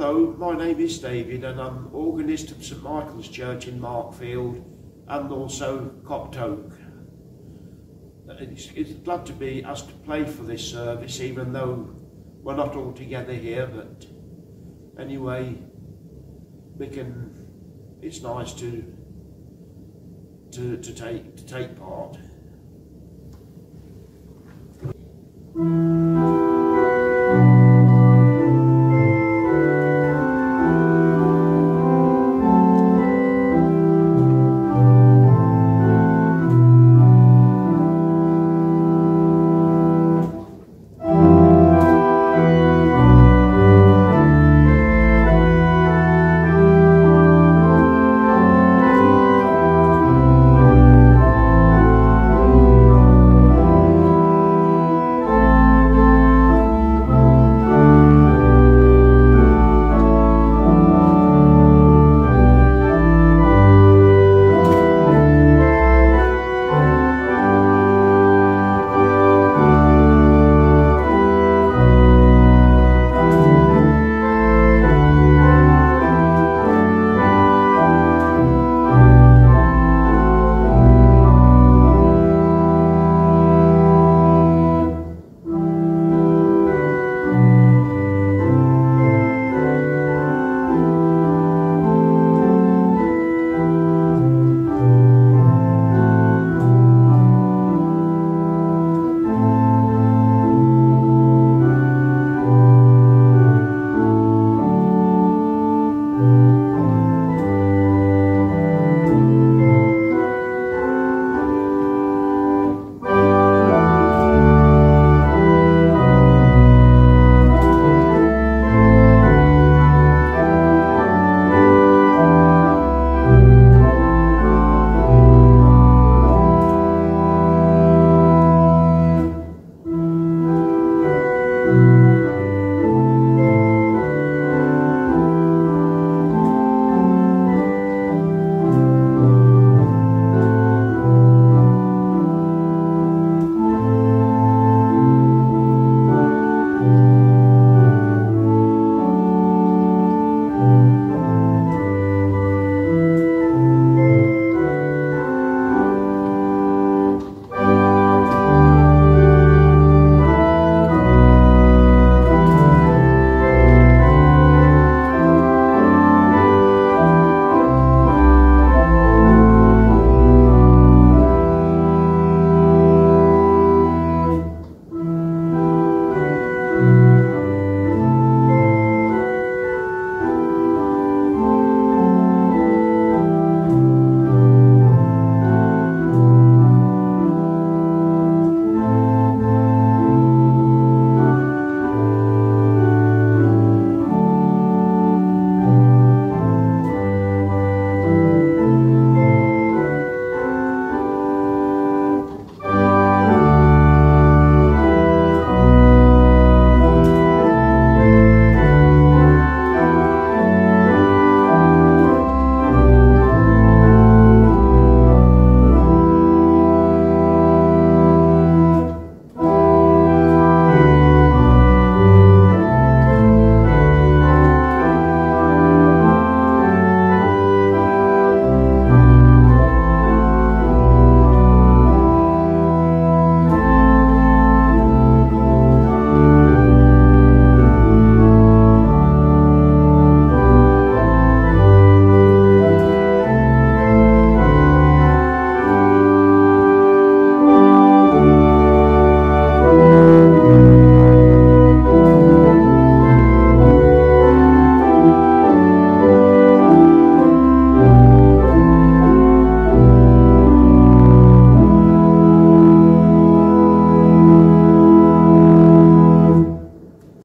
Hello, my name is David and I'm organist of St Michael's Church in Markfield and also Copt Oak. It's, it's glad to be asked to play for this service even though we're not all together here but anyway we can it's nice to to, to take to take part.